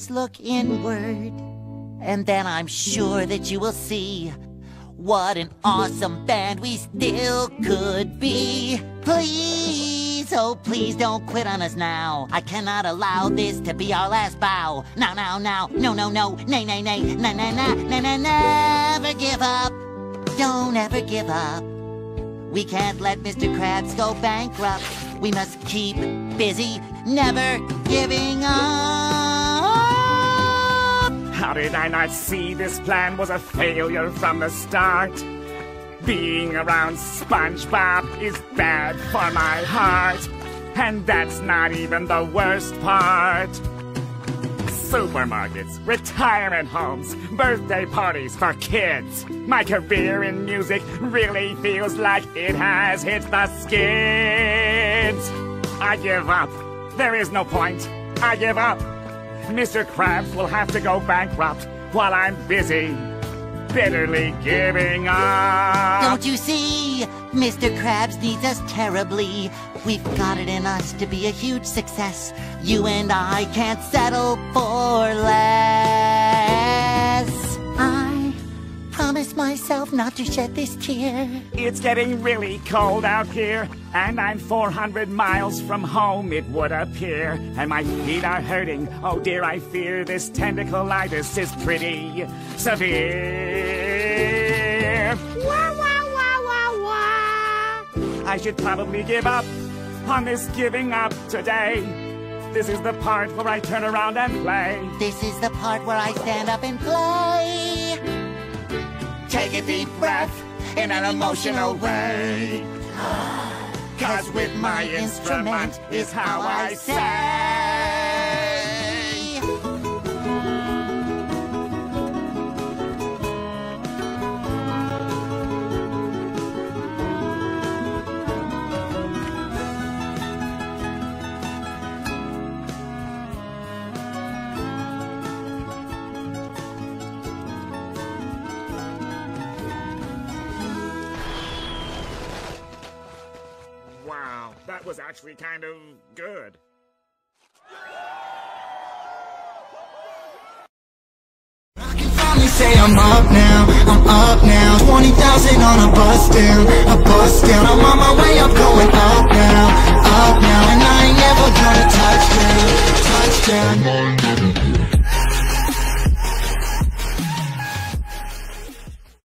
just look inward. And then I'm sure that you will see what an awesome band we still could be. Please, oh please don't quit on us now. I cannot allow this to be our last bow. Now, now, now, no, no, no, nay, nay, nay, na, na, na, na, na, never give up. Don't ever give up. We can't let Mr. Krabs go bankrupt. We must keep busy, never giving up. How did I not see this plan was a failure from the start? Being around SpongeBob is bad for my heart. And that's not even the worst part. Supermarkets, retirement homes, birthday parties for kids. My career in music really feels like it has hit the I give up. There is no point. I give up. Mr. Krabs will have to go bankrupt while I'm busy, bitterly giving up. Don't you see? Mr. Krabs needs us terribly. We've got it in us to be a huge success. You and I can't settle for less. Promise myself not to shed this tear. It's getting really cold out here, and I'm 400 miles from home, it would appear. And my feet are hurting. Oh dear, I fear this tentacleitis is pretty severe. Wah, wah, wah, wah, wah. I should probably give up on this giving up today. This is the part where I turn around and play. This is the part where I stand up and play. Take a deep breath in an emotional way. Cause with my instrument is how I say. Wow, that was actually kind of good. I can finally say I'm up now, I'm up now. 20,000 on a bus down, a bus down. I'm on my way up, going up now, up now. And I ain't never gonna touch down, touch down